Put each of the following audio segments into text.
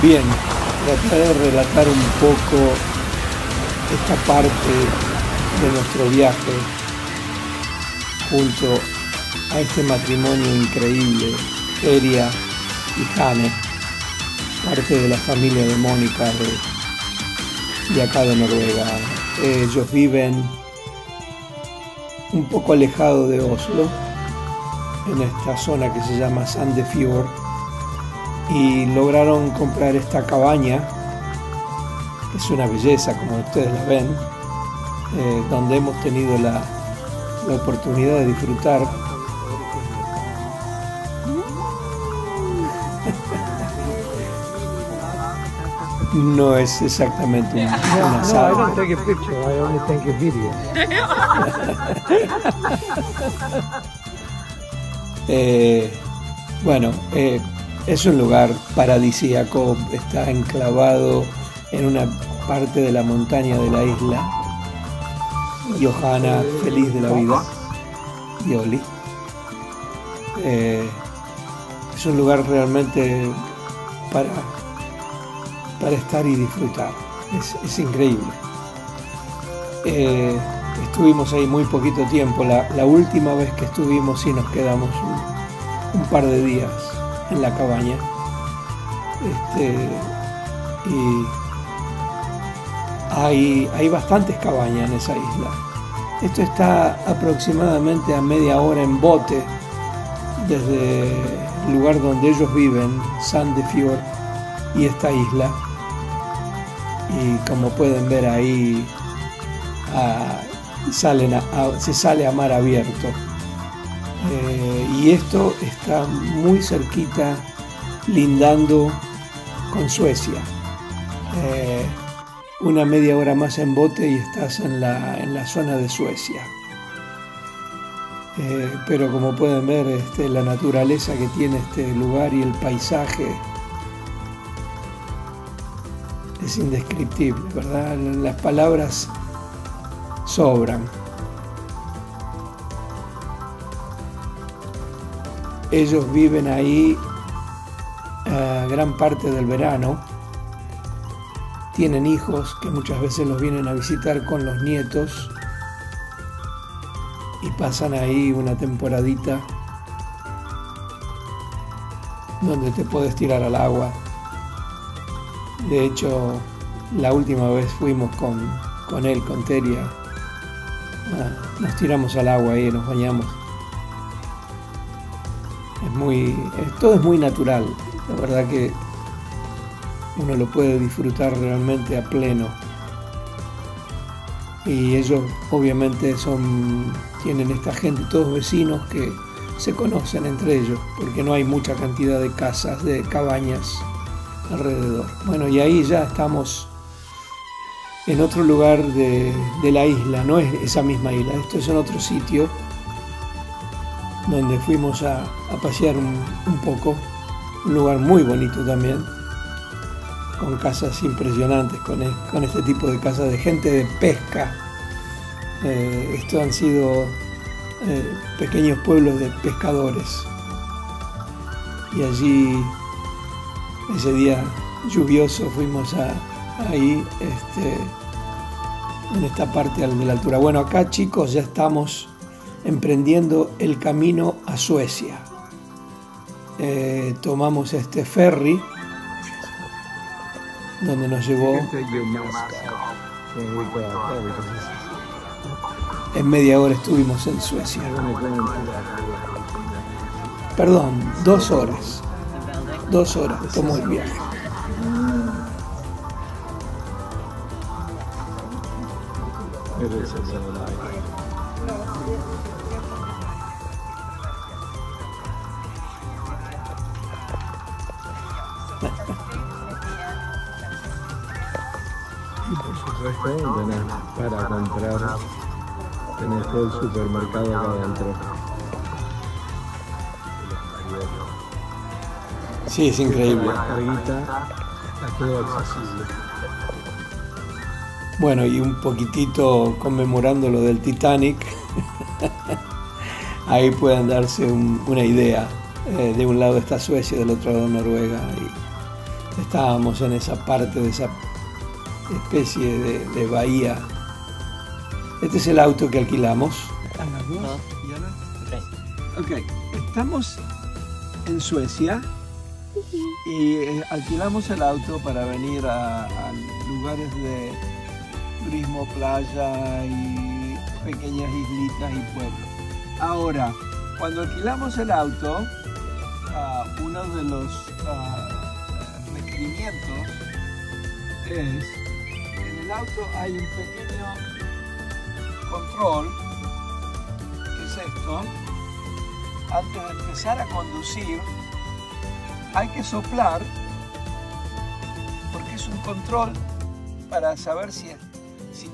Bien, trataré de relatar un poco esta parte de nuestro viaje junto a este matrimonio increíble, Eria y Hane, parte de la familia de Mónica de, de acá de Noruega. Ellos viven un poco alejado de Oslo, en esta zona que se llama Sandefjord y lograron comprar esta cabaña, que es una belleza como ustedes la ven, eh, donde hemos tenido la, la oportunidad de disfrutar. No es exactamente un, un No, I don't take a picture. I only take a video. Eh, bueno, eh, es un lugar paradisíaco, está enclavado en una parte de la montaña de la isla. Johanna, feliz de la vida, y Oli. Eh, es un lugar realmente para, para estar y disfrutar. Es, increíble. Eh, estuvimos ahí muy poquito tiempo. La, última vez que estuvimos sí nos quedamos un par de días en la cabaña. Este, y hay, hay bastantes cabañas en esa isla. Esto está aproximadamente a media hora en bote desde el lugar donde ellos viven, Sandefjord, y esta isla. Y como pueden ver ahí, ah, se sale a mar abierto. Eh, y esto está muy cerquita, lindando con Suecia. Eh, una media hora más en bote y estás en la, en la zona de Suecia. Eh, pero como pueden ver, este, la naturaleza que tiene este lugar y el paisaje es indescriptible, ¿verdad? Las palabras sobran. Ellos viven ahí eh, gran parte del verano. Tienen hijos que muchas veces los vienen a visitar con los nietos y pasan ahí una temporadita donde te puedes tirar al agua. De hecho, la última vez fuimos con, con él, con Teria. Ah, nos tiramos al agua ahí, nos bañamos. Es muy, todo es muy natural. La verdad que uno lo puede disfrutar realmente a pleno. Y ellos obviamente son, tienen esta gente, todos vecinos que se conocen entre ellos, porque no hay mucha cantidad de casas, de cabañas alrededor. Bueno, y ahí ya estamos en otro lugar de, de la isla, no es esa misma isla, esto es en otro sitio donde fuimos a, pasear un, poco, un lugar muy bonito también, con casas impresionantes, con, e- con este tipo de casas de gente de pesca. Eh, estos han sido eh, pequeños pueblos de pescadores. Y allí, ese día lluvioso, fuimos a, ahí, este, en esta parte de la altura. Bueno, acá chicos ya estamos emprendiendo el camino a Suecia. Eh, tomamos este ferry donde nos llevó en media hora estuvimos en Suecia. Perdón, dos horas. Dos horas tomó el viaje. Y por supuesto, tenés para comprar, tenés todo el supermercado acá adentro. Sí, es increíble. Carguita Está todo accesible. Bueno, y un poquitito conmemorando lo del Titanic, ahí pueden darse un- una idea. Eh, de un lado está Suecia, del otro lado Noruega, y estábamos en esa parte de esa especie de, de bahía. Este es el auto que alquilamos. Ok, estamos en Suecia y eh, alquilamos el auto para venir a, a lugares de turismo, playa y pequeñas islitas y pueblos. Ahora, cuando alquilamos el auto, ah, uno de los ah, requerimientos es en el auto hay un pequeño control, que es esto, antes de empezar a conducir, hay que soplar, porque es un control para saber si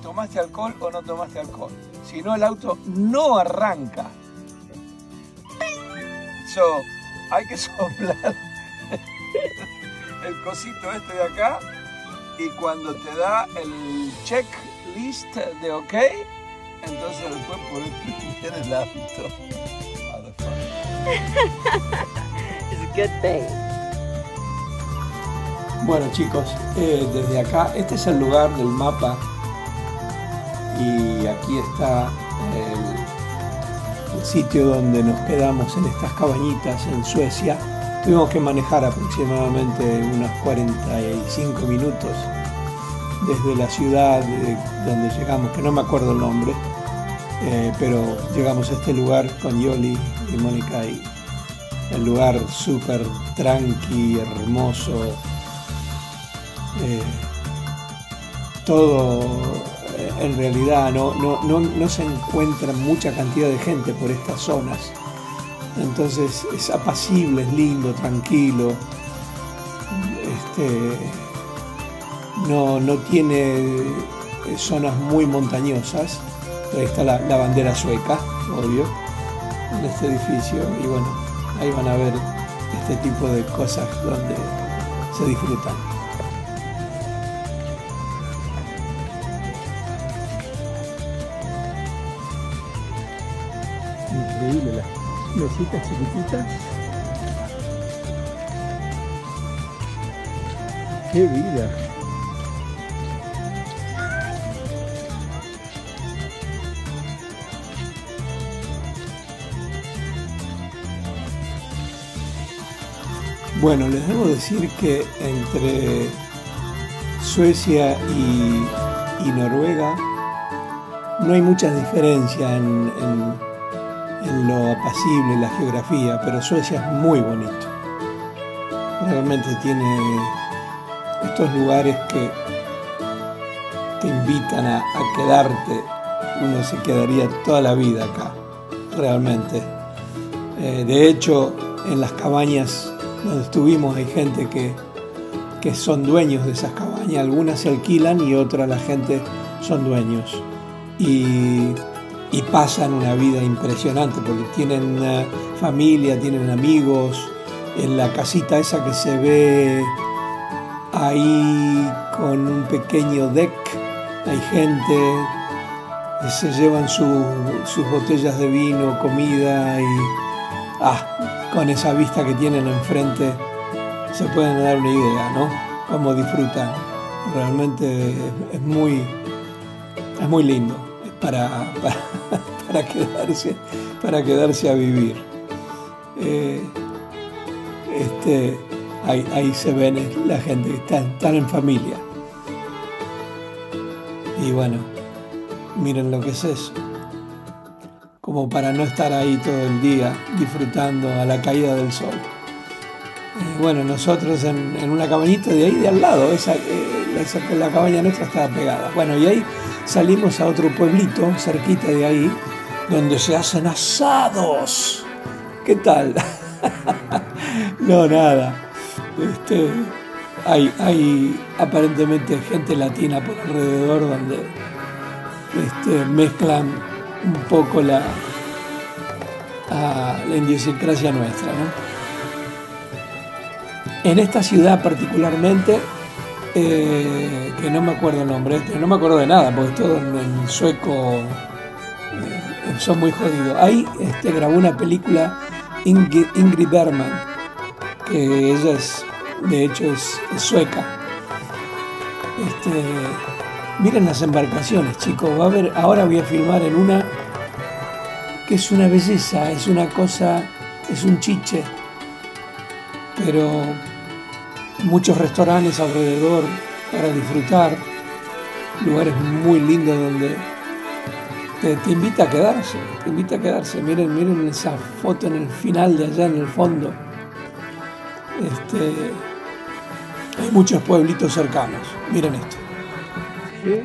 tomaste alcohol o no tomaste alcohol. Si no, el auto no arranca. So, hay que soplar el cosito este de acá y cuando te da el checklist de ok, entonces después puedes prender el auto. It's a good thing. Bueno chicos, eh, desde acá, este es el lugar del mapa y aquí está el, sitio donde nos quedamos en estas cabañitas en Suecia. Tuvimos que manejar aproximadamente unos 45 minutos desde la ciudad de donde llegamos, que no me acuerdo el nombre, eh, pero llegamos a este lugar con Yoli y Mónica y el lugar súper tranqui, hermoso, eh, todo en realidad no, no, no, se encuentra mucha cantidad de gente por estas zonas. Entonces es apacible, es lindo, tranquilo. Este, no, no tiene eh, zonas muy montañosas. Ahí está la, la bandera sueca, obvio, en este edificio. Y bueno, ahí van a ver este tipo de cosas donde se disfrutan. Mesitas chiquititas. ¡Qué vida! Bueno, les debo decir que entre Suecia y, Noruega no hay muchas diferencias en, en- en lo apacible, la geografía, pero Suecia es muy bonito. Realmente tiene estos lugares que te invitan a, quedarte. Uno se quedaría toda la vida acá, realmente. Eh, de hecho, en las cabañas donde estuvimos hay gente que, que son dueños de esas cabañas. Algunas se alquilan y otras la gente son dueños. Y, y pasan una vida impresionante porque tienen eh, familia, tienen amigos. En la casita esa que se ve ahí con un pequeño deck, hay gente, se llevan su- sus botellas de vino, comida y ah, con esa vista que tienen enfrente se pueden dar una idea, ¿no? Cómo disfrutan. Realmente es, muy, es muy lindo para, para, quedarse, para quedarse a vivir. Eh, este, ahí, ahí se ven la gente que está, están en familia. Y bueno, miren lo que es eso. Como para no estar ahí todo el día disfrutando a la caída del sol. Bueno, nosotros en, una cabañita de ahí de al lado, esa, eh, esa- la cabaña nuestra estaba pegada. Bueno, y ahí salimos a otro pueblito cerquita de ahí, donde se hacen asados. ¿Qué tal? no, nada. Este, hay, hay aparentemente gente latina por alrededor donde este, mezclan un poco la, la idiosincrasia nuestra. ¿no? En esta ciudad particularmente eh, que no me acuerdo el nombre, este, no me acuerdo de nada, porque todo en, sueco, eh, son muy jodidos. Ahí este, grabó una película Ingrid, Bergman, que ella es, de hecho, es, sueca. Este, miren las embarcaciones, chicos. Va a ver, ahora voy a filmar en una que es una belleza, es una cosa, es un chiche, pero muchos restaurantes alrededor para disfrutar, lugares muy lindos donde te, invita a quedarse, te invita a quedarse. Miren, miren esa foto en el final de allá en el fondo. Este, hay muchos pueblitos cercanos. Miren esto. Qué.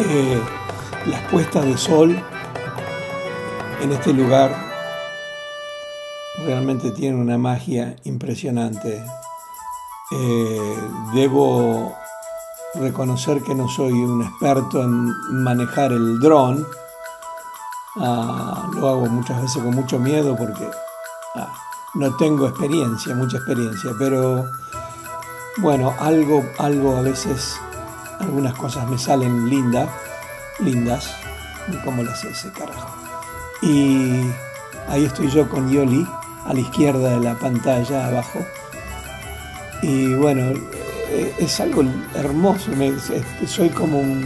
Las puestas de sol en este lugar realmente tienen una magia impresionante. Eh, debo reconocer que no soy un experto en manejar el dron. Ah, lo hago muchas veces con mucho miedo porque ah, no tengo experiencia, mucha experiencia, pero bueno, algo, algo a veces algunas cosas me salen lindas, lindas, como las ese carajo. Y ahí estoy yo con Yoli, a la izquierda de la pantalla, abajo. Y bueno, es algo hermoso, me, soy como un,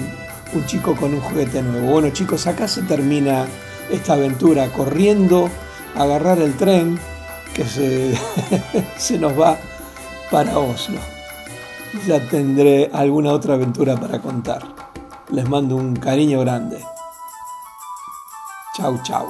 un chico con un juguete nuevo. Bueno chicos, acá se termina esta aventura, corriendo, agarrar el tren que se, se nos va para Oslo ya tendré alguna otra aventura para contar. Les mando un cariño grande. Chau, chau.